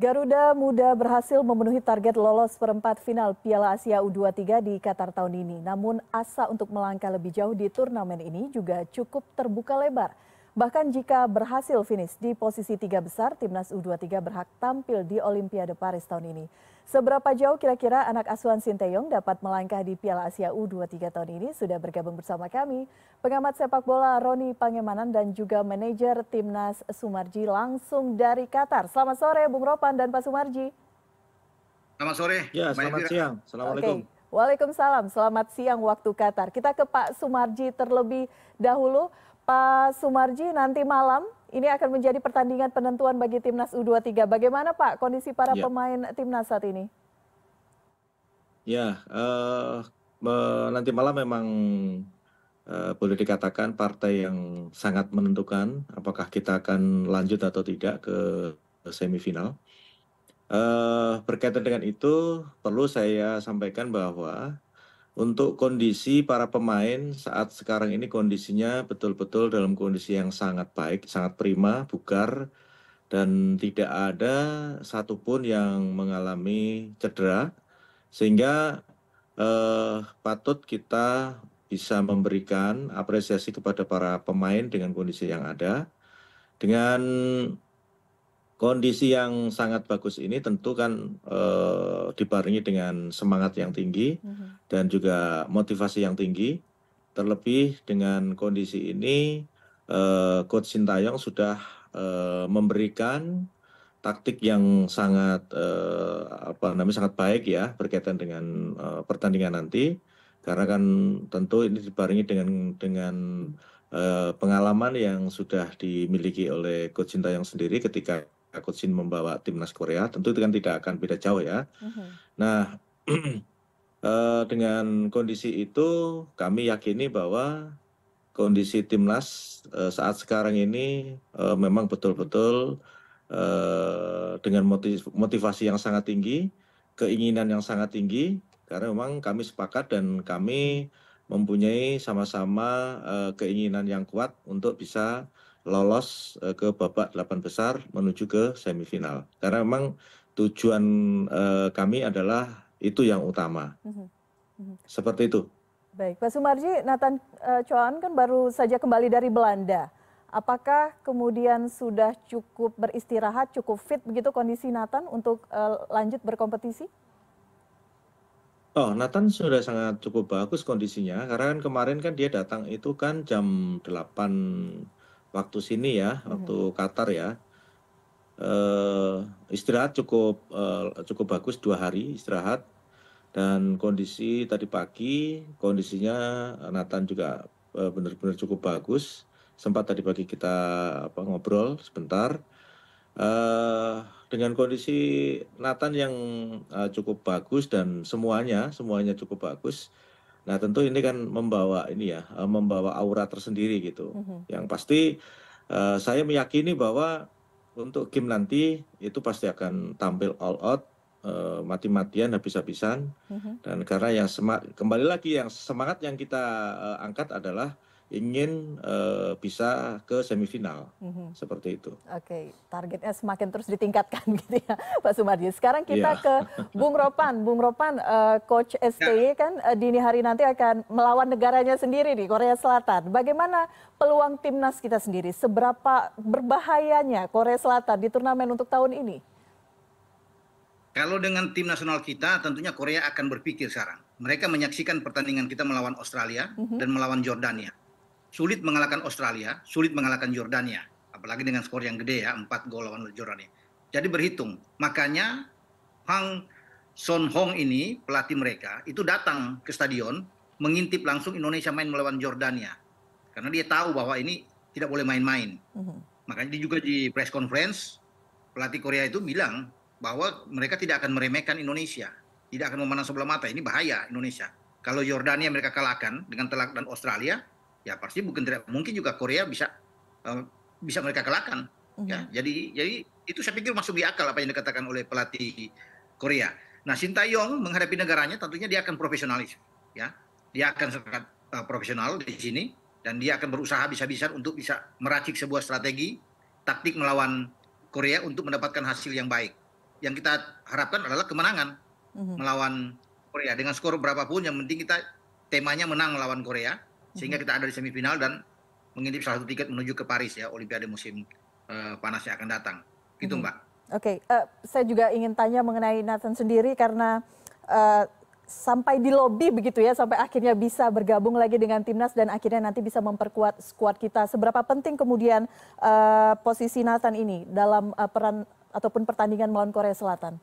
Garuda Muda berhasil memenuhi target lolos perempat final Piala Asia U23 di Qatar tahun ini. Namun asa untuk melangkah lebih jauh di turnamen ini juga cukup terbuka lebar. Bahkan jika berhasil finish di posisi tiga besar, timnas U23 berhak tampil di Olimpiade Paris tahun ini. Seberapa jauh kira-kira anak asuhan Sinteyong dapat melangkah di Piala Asia U23 tahun ini? Sudah bergabung bersama kami pengamat sepak bola Roni Pangemanan dan juga manajer timnas Sumarji langsung dari Qatar. Selamat sore Bung Ropan dan Pak Sumarji. Selamat sore. Ya, selamat siang. Assalamualaikum. Okay. Waalaikumsalam. Selamat siang waktu Qatar. Kita ke Pak Sumarji terlebih dahulu. Pak Sumarji, nanti malam ini akan menjadi pertandingan penentuan bagi timnas U23. Bagaimana Pak kondisi para ya. pemain timnas saat ini? Ya, uh, nanti malam memang uh, boleh dikatakan partai yang sangat menentukan apakah kita akan lanjut atau tidak ke semifinal. Uh, berkaitan dengan itu, perlu saya sampaikan bahwa untuk kondisi para pemain saat sekarang ini kondisinya betul-betul dalam kondisi yang sangat baik, sangat prima, bugar, dan tidak ada satupun yang mengalami cedera, sehingga eh, patut kita bisa memberikan apresiasi kepada para pemain dengan kondisi yang ada, dengan kondisi yang sangat bagus ini tentu kan uh, dibarengi dengan semangat yang tinggi mhm. dan juga motivasi yang tinggi. Terlebih dengan kondisi ini, uh, Coach Sintayong sudah uh, memberikan taktik yang sangat uh, apa namanya sangat baik ya berkaitan dengan pertandingan nanti karena kan tentu ini dibarengi dengan dengan pengalaman yang sudah dimiliki oleh Coach Sintayong sendiri ketika Coach membawa timnas Korea, tentu itu kan tidak akan beda jauh ya. Uh-huh. Nah, uh, dengan kondisi itu kami yakini bahwa kondisi timnas uh, saat sekarang ini uh, memang betul-betul uh, dengan motiv motivasi yang sangat tinggi, keinginan yang sangat tinggi, karena memang kami sepakat dan kami mempunyai sama-sama uh, keinginan yang kuat untuk bisa lolos uh, ke babak delapan besar menuju ke semifinal. Karena memang tujuan uh, kami adalah itu yang utama. Mm -hmm. Seperti itu. Baik, Pak Sumarji, Nathan uh, Choan kan baru saja kembali dari Belanda. Apakah kemudian sudah cukup beristirahat, cukup fit begitu kondisi Nathan untuk uh, lanjut berkompetisi? Oh, Nathan sudah sangat cukup bagus kondisinya karena kan kemarin kan dia datang itu kan jam 8 waktu sini ya, hmm. waktu Qatar ya. Uh, istirahat cukup uh, cukup bagus dua hari istirahat dan kondisi tadi pagi kondisinya Nathan juga uh, benar-benar cukup bagus sempat tadi pagi kita apa ngobrol sebentar uh, dengan kondisi Nathan yang uh, cukup bagus dan semuanya semuanya cukup bagus Nah tentu ini kan membawa ini ya, uh, membawa aura tersendiri gitu. Mm -hmm. Yang pasti uh, saya meyakini bahwa untuk game nanti itu pasti akan tampil all out, uh, mati-matian, habis-habisan. Mm -hmm. Dan karena yang kembali lagi yang semangat yang kita uh, angkat adalah ingin uh, bisa ke semifinal mm-hmm. seperti itu. Oke, okay. targetnya semakin terus ditingkatkan gitu ya, Pak Sumardi. Sekarang kita yeah. ke Bung Ropan. Bung Ropan, uh, Coach STY yeah. kan uh, dini hari nanti akan melawan negaranya sendiri di Korea Selatan. Bagaimana peluang timnas kita sendiri? Seberapa berbahayanya Korea Selatan di turnamen untuk tahun ini? Kalau dengan tim nasional kita, tentunya Korea akan berpikir sekarang. Mereka menyaksikan pertandingan kita melawan Australia mm -hmm. dan melawan Jordania sulit mengalahkan Australia, sulit mengalahkan Jordania, apalagi dengan skor yang gede ya, 4 gol lawan Jordania. Jadi berhitung. Makanya Hang Son Hong ini, pelatih mereka, itu datang ke stadion mengintip langsung Indonesia main melawan Jordania. Karena dia tahu bahwa ini tidak boleh main-main. Uh-huh. Makanya dia juga di press conference, pelatih Korea itu bilang bahwa mereka tidak akan meremehkan Indonesia. Tidak akan memandang sebelah mata, ini bahaya Indonesia. Kalau Jordania mereka kalahkan dengan telak dan Australia, ya pasti mungkin tidak mungkin juga Korea bisa uh, bisa mereka kalahkan mm-hmm. ya jadi jadi itu saya pikir masuk di akal apa yang dikatakan oleh pelatih Korea. Nah Sintayong menghadapi negaranya tentunya dia akan profesionalis ya. Dia akan sangat uh, profesional di sini dan dia akan berusaha bisa-bisa untuk bisa meracik sebuah strategi taktik melawan Korea untuk mendapatkan hasil yang baik. Yang kita harapkan adalah kemenangan Mhm. melawan Korea. Dengan skor berapapun yang penting kita temanya menang melawan Korea sehingga kita ada di semifinal dan mengintip salah satu tiket menuju ke Paris ya Olimpiade musim eh, panas yang akan datang. Gitu Mhm. Mbak. Oke, eh, saya juga ingin tanya mengenai Nathan sendiri karena eh, sampai di lobi begitu ya, sampai akhirnya bisa bergabung lagi dengan timnas dan akhirnya nanti bisa memperkuat skuad kita. Seberapa penting kemudian eh, posisi Nathan ini dalam eh, peran ataupun pertandingan melawan Korea Selatan?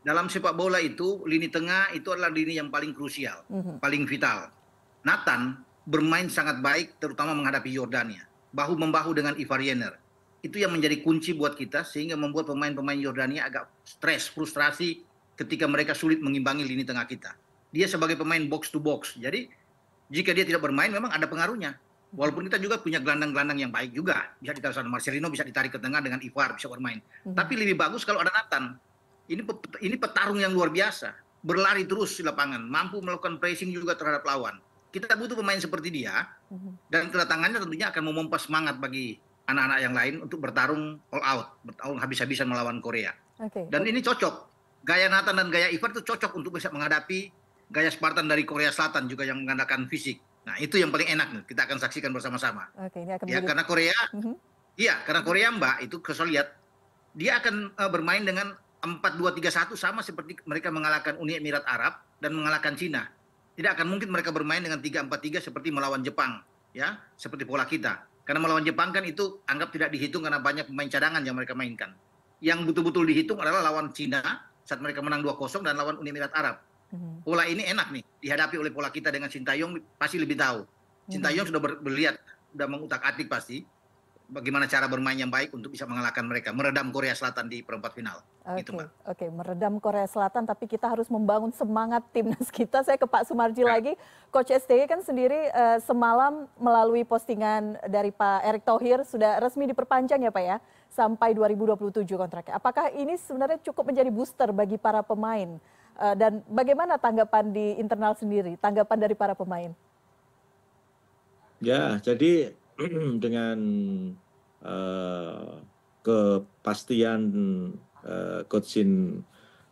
Dalam sepak bola itu lini tengah itu adalah lini yang paling krusial, Mhm. paling vital. Nathan bermain sangat baik terutama menghadapi Yordania. Bahu membahu dengan Ivar Yener. Itu yang menjadi kunci buat kita sehingga membuat pemain-pemain Yordania agak stres, frustrasi ketika mereka sulit mengimbangi lini tengah kita. Dia sebagai pemain box to box. Jadi jika dia tidak bermain memang ada pengaruhnya. Walaupun kita juga punya gelandang-gelandang yang baik juga. Bisa ditarik Marcelino bisa ditarik ke tengah dengan Ivar bisa bermain. Mhm. Tapi lebih bagus kalau ada Nathan. Ini ini petarung yang luar biasa. Berlari terus di lapangan, mampu melakukan pressing juga terhadap lawan. Kita butuh pemain seperti dia Mhm. dan kedatangannya tentunya akan memompa semangat bagi anak-anak yang lain untuk bertarung all out, bertarung habis-habisan melawan Korea. Oke. Dan ini cocok. Gaya Nathan dan gaya Ivar itu cocok untuk bisa menghadapi gaya Spartan dari Korea Selatan juga yang mengandalkan fisik. Nah, itu yang paling enak nih. Kita akan saksikan bersama-sama. Oke, ini akan Ya, menjadi- karena Korea Mhm. Iya, karena Korea Mbak itu kalau lihat dia akan eh, bermain dengan 4-2-3-1 sama seperti mereka mengalahkan Uni Emirat Arab dan mengalahkan Cina. Tidak akan mungkin mereka bermain dengan 3-4-3 seperti melawan Jepang, ya, seperti pola kita. Karena melawan Jepang kan itu anggap tidak dihitung karena banyak pemain cadangan yang mereka mainkan. Yang betul-betul dihitung adalah lawan Cina saat mereka menang 2-0 dan lawan Uni Emirat Arab. Mhm. Pola ini enak nih dihadapi oleh pola kita dengan Sintayong pasti lebih tahu. Sintayong sudah ber- berlihat, sudah mengutak-atik pasti bagaimana cara bermain yang baik untuk bisa mengalahkan mereka, meredam Korea Selatan di perempat final. Oke, Gitu, Mbak. oke, meredam Korea Selatan, tapi kita harus membangun semangat timnas kita. Saya ke Pak Sumarji Ya. lagi, Coach STY kan sendiri eh, semalam melalui postingan dari Pak Erick Thohir sudah resmi diperpanjang ya Pak ya, sampai 2027 kontraknya. Apakah ini sebenarnya cukup menjadi booster bagi para pemain? Eh, dan bagaimana tanggapan di internal sendiri, tanggapan dari para pemain? Ya, jadi dengan eh, kepastian eh, Coach Shin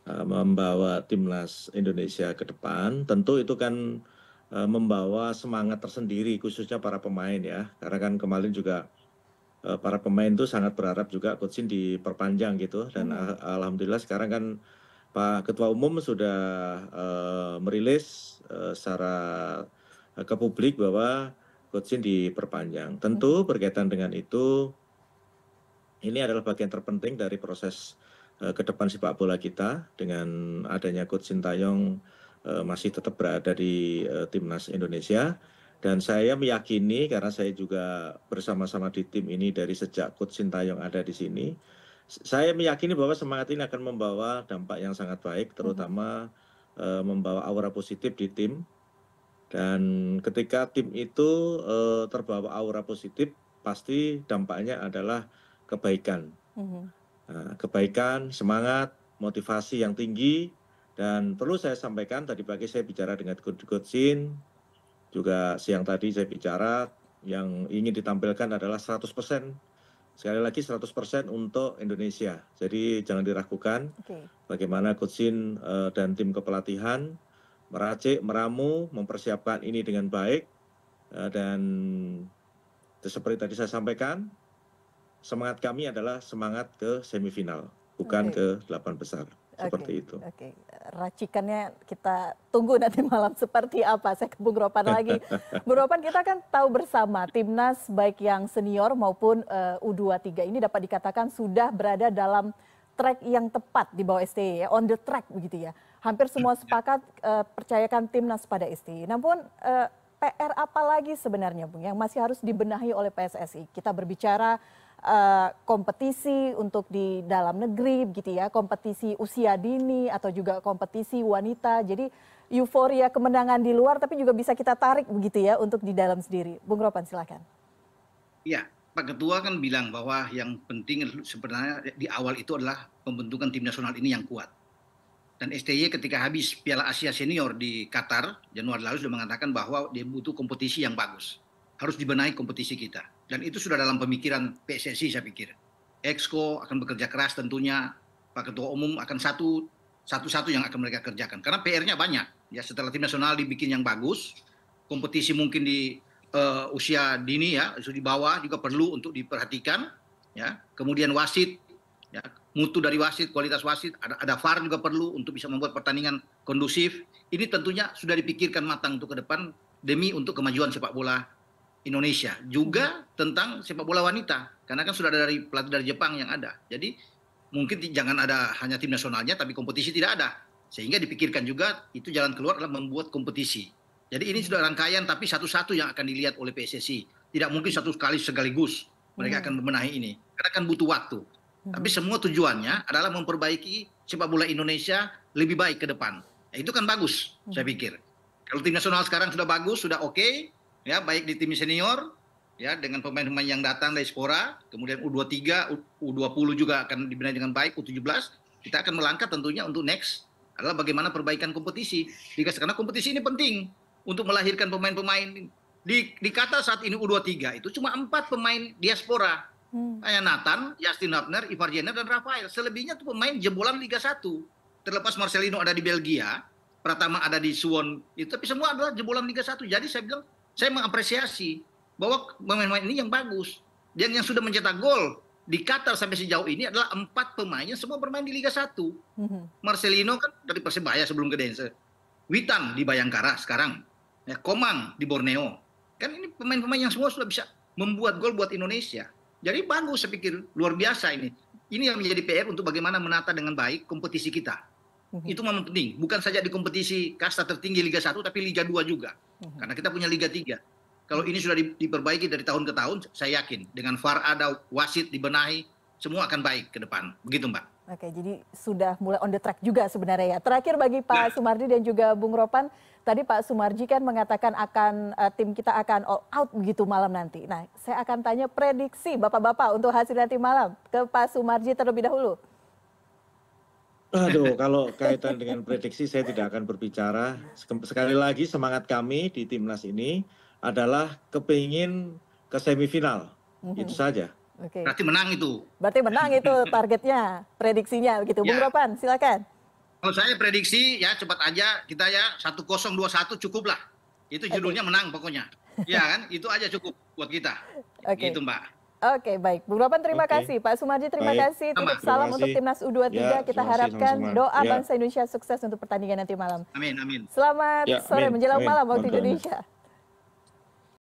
eh, membawa timnas Indonesia ke depan, tentu itu kan membawa semangat tersendiri khususnya para pemain ya. Karena kan kemarin juga para pemain itu sangat berharap juga Coach Shin diperpanjang gitu dan al- alhamdulillah sekarang kan Pak Ketua Umum sudah eh, merilis eh, secara ke publik bahwa Shin diperpanjang. Tentu berkaitan dengan itu, ini adalah bagian terpenting dari proses eh, ke depan sepak bola kita dengan adanya Coach Shin Taeyong eh, masih tetap berada di eh, timnas Indonesia. Dan saya meyakini karena saya juga bersama-sama di tim ini dari sejak Coach Shin Taeyong ada di sini, saya meyakini bahwa semangat ini akan membawa dampak yang sangat baik, terutama eh, membawa aura positif di tim. Dan ketika tim itu eh, terbawa aura positif, pasti dampaknya adalah kebaikan. Mhm. Nah, kebaikan, semangat, motivasi yang tinggi, dan perlu saya sampaikan tadi pagi saya bicara dengan Coach Coach Shin, juga siang tadi saya bicara yang ingin ditampilkan adalah 100%. Sekali lagi 100% untuk Indonesia. Jadi jangan diragukan Oke, bagaimana Coach Shin eh, dan tim kepelatihan meracik, meramu, mempersiapkan ini dengan baik Eh, dan seperti tadi saya sampaikan, semangat kami adalah semangat ke semifinal, bukan Oke. ke delapan besar. Seperti itu. Oke, racikannya kita tunggu nanti malam seperti apa. Saya ke Bung Ropan lagi. Bung Ropan kita kan tahu bersama timnas baik yang senior maupun eh, U23 ini dapat dikatakan sudah berada dalam track yang tepat di bawah STY ya, on the track begitu ya. Hampir semua sepakat eh, percayakan timnas pada STY. Namun eh, PR apa lagi sebenarnya Bung yang masih harus dibenahi oleh PSSI? Kita berbicara eh, kompetisi untuk di dalam negeri begitu ya, kompetisi usia dini atau juga kompetisi wanita. Jadi euforia kemenangan di luar tapi juga bisa kita tarik begitu ya untuk di dalam sendiri. Bung Ropan silakan. Iya, Pak Ketua kan bilang bahwa yang penting sebenarnya di awal itu adalah pembentukan tim nasional ini yang kuat. Dan STY ketika habis Piala Asia Senior di Qatar Januari lalu sudah mengatakan bahwa dia butuh kompetisi yang bagus. Harus dibenahi kompetisi kita. Dan itu sudah dalam pemikiran PSSI saya pikir. Exco akan bekerja keras tentunya Pak Ketua Umum akan satu satu-satu yang akan mereka kerjakan. Karena PR-nya banyak. Ya setelah tim nasional dibikin yang bagus, kompetisi mungkin di uh, usia dini ya, di bawah juga perlu untuk diperhatikan. Ya, kemudian wasit, mutu dari wasit, kualitas wasit, ada, ada VAR juga perlu untuk bisa membuat pertandingan kondusif. Ini tentunya sudah dipikirkan matang untuk ke depan demi untuk kemajuan sepak bola Indonesia. Juga tentang sepak bola wanita, karena kan sudah ada dari pelatih dari Jepang yang ada. Jadi mungkin jangan ada hanya tim nasionalnya, tapi kompetisi tidak ada. Sehingga dipikirkan juga itu jalan keluar adalah membuat kompetisi. Jadi ini sudah rangkaian, tapi satu-satu yang akan dilihat oleh PSSI. Tidak mungkin satu kali sekaligus mereka akan membenahi ini. Karena kan butuh waktu. Tapi semua tujuannya adalah memperbaiki sepak bola Indonesia lebih baik ke depan. Ya, itu kan bagus, saya pikir. Kalau tim nasional sekarang sudah bagus, sudah oke, okay, ya baik di tim senior, ya dengan pemain-pemain yang datang dari Spora, kemudian U23, U20 juga akan dibenahi dengan baik, U17, kita akan melangkah tentunya untuk next adalah bagaimana perbaikan kompetisi. Karena kompetisi ini penting untuk melahirkan pemain-pemain. Di, di kata saat ini U23 itu cuma empat pemain diaspora. Hmm. Nathan, Justin Hapner, Ivar Jenner, dan Rafael. Selebihnya itu pemain jebolan Liga 1. Terlepas Marcelino ada di Belgia, Pratama ada di Suwon, itu tapi semua adalah jebolan Liga 1. Jadi saya bilang, saya mengapresiasi bahwa pemain-pemain ini yang bagus. Dan yang sudah mencetak gol di Qatar sampai sejauh ini adalah empat pemain yang semua bermain di Liga 1. Mm-hmm. Marcelino kan dari Persebaya sebelum ke Dense. Witan di Bayangkara sekarang. Ya, Komang di Borneo. Kan ini pemain-pemain yang semua sudah bisa membuat gol buat Indonesia. Jadi bagus saya pikir, luar biasa ini. Ini yang menjadi PR untuk bagaimana menata dengan baik kompetisi kita. Mm-hmm. Itu memang penting. Bukan saja di kompetisi kasta tertinggi Liga 1, tapi Liga 2 juga. Mm-hmm. Karena kita punya Liga 3 kalau ini sudah diperbaiki dari tahun ke tahun, saya yakin dengan VAR ada wasit dibenahi, semua akan baik ke depan. Begitu Mbak. Oke, jadi sudah mulai on the track juga sebenarnya ya. Terakhir bagi Pak nah. Sumardi dan juga Bung Ropan, tadi Pak Sumarji kan mengatakan akan uh, tim kita akan all out begitu malam nanti. Nah, saya akan tanya prediksi Bapak-bapak untuk hasil nanti malam ke Pak Sumarji terlebih dahulu. Aduh, kalau kaitan dengan prediksi saya tidak akan berbicara. Sekali lagi semangat kami di timnas ini adalah kepingin ke semifinal. Mm -hmm. Itu saja. Oke. Berarti menang itu. Berarti menang itu targetnya, prediksinya begitu. Ya. Bung Ropan, silakan. Kalau saya prediksi ya cepat aja kita ya 1021 cukup lah. Itu judulnya okay. menang pokoknya. ya kan? Itu aja cukup buat kita. Oke. Okay. Gitu, Mbak. Oke, baik. Bung Ropan terima okay. kasih. Pak Sumarji terima baik. kasih. Titip salam kasih. untuk Timnas U23. Ya, kita harapkan sama -sama. doa ya. bangsa Indonesia sukses untuk pertandingan nanti malam. Amin, amin. Selamat ya, sore amin. menjelang amin. malam waktu Indonesia.